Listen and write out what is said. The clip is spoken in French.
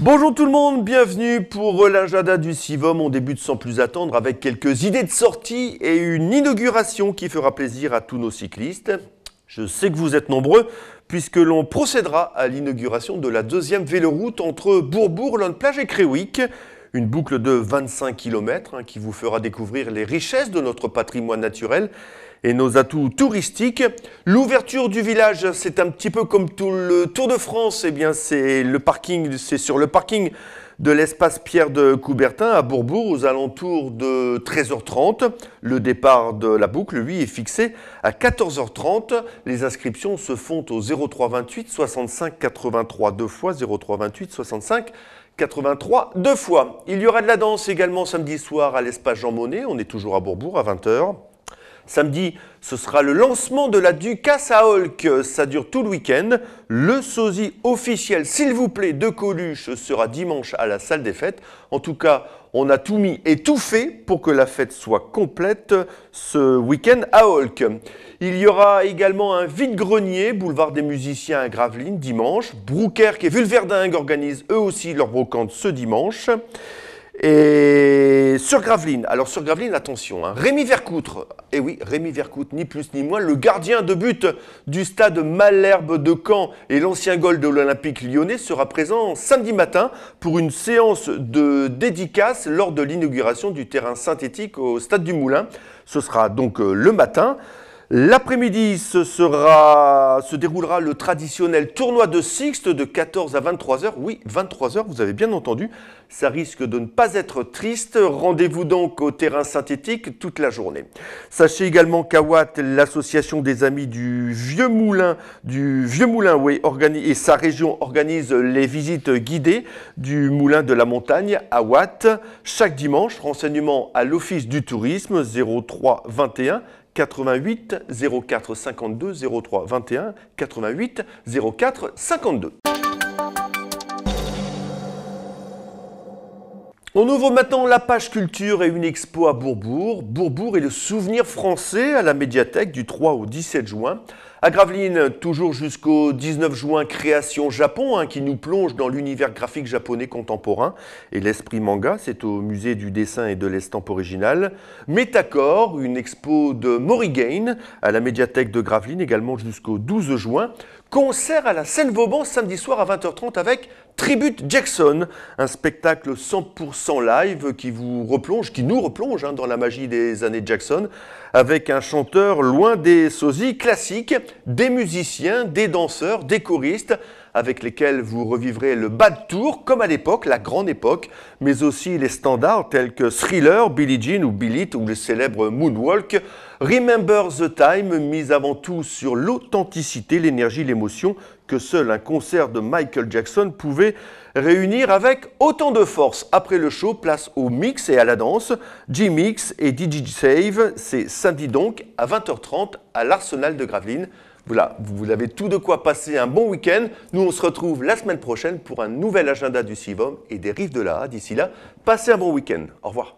Bonjour tout le monde, bienvenue pour l'agenda du Sivom. On débute sans plus attendre avec quelques idées de sortie et une inauguration qui fera plaisir à tous nos cyclistes. Je sais que vous êtes nombreux puisque l'on procédera à l'inauguration de la deuxième véloroute entre Bourbourg, Lone-Plage et Créwick. Une boucle de 25 km hein, qui vous fera découvrir les richesses de notre patrimoine naturel et nos atouts touristiques. L'ouverture du village, c'est un petit peu comme tout le Tour de France. Eh bien, c'est le parking, c'est sur le parking de l'espace Pierre de Coubertin à Bourbourg aux alentours de 13h30. Le départ de la boucle, lui, est fixé à 14h30. Les inscriptions se font au 0328 65 83 deux fois 0328 65 83 deux fois. Il y aura de la danse également samedi soir à l'espace Jean Monnet. On est toujours à Bourbourg à 20h. Samedi, ce sera le lancement de la Ducasse à Holk. Ça dure tout le week-end. Le sosie officiel, s'il vous plaît, de Coluche sera dimanche à la salle des fêtes. En tout cas, on a tout mis et tout fait pour que la fête soit complète ce week-end à Holk. Il y aura également un vide-grenier, boulevard des musiciens à Gravelines, dimanche. Broukerque et Vulverdingue organisent eux aussi leur brocante ce dimanche. Et sur Gravelines, alors sur Gravelines, attention, hein, Rémi Vercoutre, et eh oui, Rémi Vercoutre, ni plus ni moins, le gardien de but du stade Malherbe de Caen et l'ancien goal de l'Olympique lyonnais sera présent samedi matin pour une séance de dédicace lors de l'inauguration du terrain synthétique au stade du Moulin. Ce sera donc euh, le matin. L'après-midi, sera, se déroulera le traditionnel tournoi de Sixte de 14 à 23 heures. Oui, 23 heures, vous avez bien entendu. Ça risque de ne pas être triste. Rendez-vous donc au terrain synthétique toute la journée. Sachez également qu'à Watt, l'association des amis du Vieux Moulin, du Vieux Moulin, oui, et sa région organise les visites guidées du Moulin de la Montagne à Watt chaque dimanche. Renseignement à l'Office du tourisme 03 21 88 04 52 03 21 88 04 52. On ouvre maintenant la page culture et une expo à Bourbourg. Bourbourg est le souvenir français à la médiathèque du 3 au 17 juin. À Gravelines, toujours jusqu'au 19 juin, Création Japon, hein, qui nous plonge dans l'univers graphique japonais contemporain et l'esprit manga, c'est au musée du dessin et de l'estampe originale. Métacor, une expo de Morrigain à la médiathèque de Gravelines, également jusqu'au 12 juin. Concert à la Seine-Vauban samedi soir à 20h30 avec Tribute Jackson, un spectacle 100% live qui vous replonge, qui nous replonge hein, dans la magie des années Jackson, avec un chanteur loin des sosies classiques, des musiciens, des danseurs, des choristes, avec lesquels vous revivrez le bad tour, comme à l'époque, la grande époque, mais aussi les standards tels que Thriller, Billie Jean ou Billy ou le célèbre Moonwalk. Remember the Time, mise avant tout sur l'authenticité, l'énergie, l'émotion que seul un concert de Michael Jackson pouvait réunir avec autant de force. Après le show, place au mix et à la danse. G-Mix et DJ Save, c'est samedi donc à 20h30 à l'Arsenal de Gravelines. Voilà, vous avez tout de quoi passer un bon week-end. Nous, on se retrouve la semaine prochaine pour un nouvel agenda du CIVOM et des rives de la D'ici là, passez un bon week-end. Au revoir.